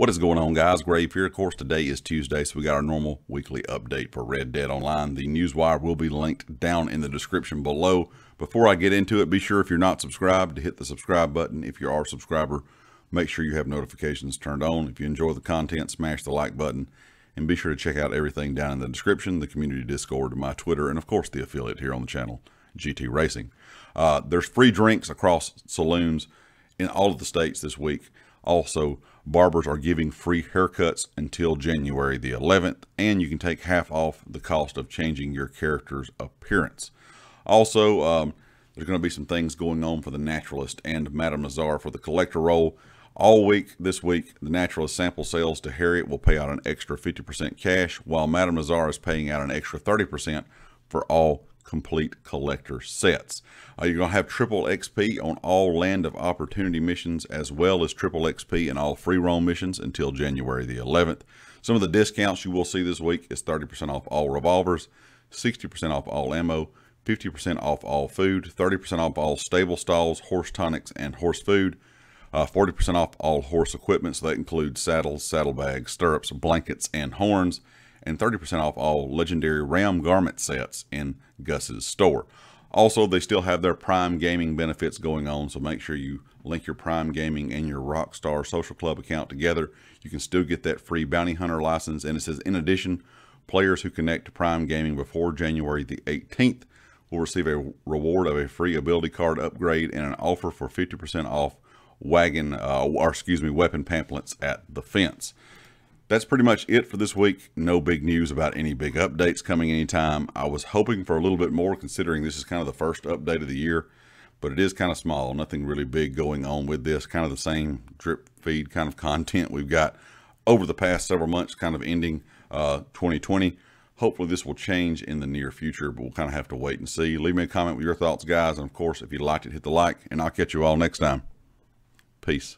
What is going on, guys? Grave here. Of course, today is Tuesday, so we got our normal weekly update for Red Dead Online. The newswire will be linked down in the description below. Before I get into it, be sure if you're not subscribed to hit the subscribe button. If you are a subscriber, make sure you have notifications turned on. If you enjoy the content, smash the like button. And be sure to check out everything down in the description, the community Discord, my Twitter, and of course the affiliate here on the channel, GT Racing. Uh, there's free drinks across saloons in all of the states this week. Also, barbers are giving free haircuts until January the 11th, and you can take half off the cost of changing your character's appearance. Also, um, there's going to be some things going on for the naturalist and Madame Nazar for the collector role. All week this week, the naturalist sample sales to Harriet will pay out an extra 50% cash, while Madame Nazar is paying out an extra 30% for all complete collector sets. Uh, you're going to have triple XP on all Land of Opportunity missions as well as triple XP in all free roam missions until January the 11th. Some of the discounts you will see this week is 30% off all revolvers, 60% off all ammo, 50% off all food, 30% off all stable stalls, horse tonics, and horse food, 40% uh, off all horse equipment, so that includes saddles, saddlebags, stirrups, blankets, and horns, and 30% off all legendary Ram garment sets in Gus's store. Also, they still have their Prime Gaming benefits going on, so make sure you link your Prime Gaming and your Rockstar Social Club account together. You can still get that free Bounty Hunter license, and it says, in addition, players who connect to Prime Gaming before January the 18th will receive a reward of a free ability card upgrade and an offer for 50% off wagon, uh, or excuse me, weapon pamphlets at the fence that's pretty much it for this week. No big news about any big updates coming anytime. I was hoping for a little bit more considering this is kind of the first update of the year, but it is kind of small. Nothing really big going on with this. Kind of the same drip feed kind of content we've got over the past several months, kind of ending uh, 2020. Hopefully this will change in the near future, but we'll kind of have to wait and see. Leave me a comment with your thoughts, guys. And of course, if you liked it, hit the like, and I'll catch you all next time. Peace.